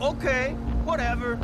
okay. Whatever.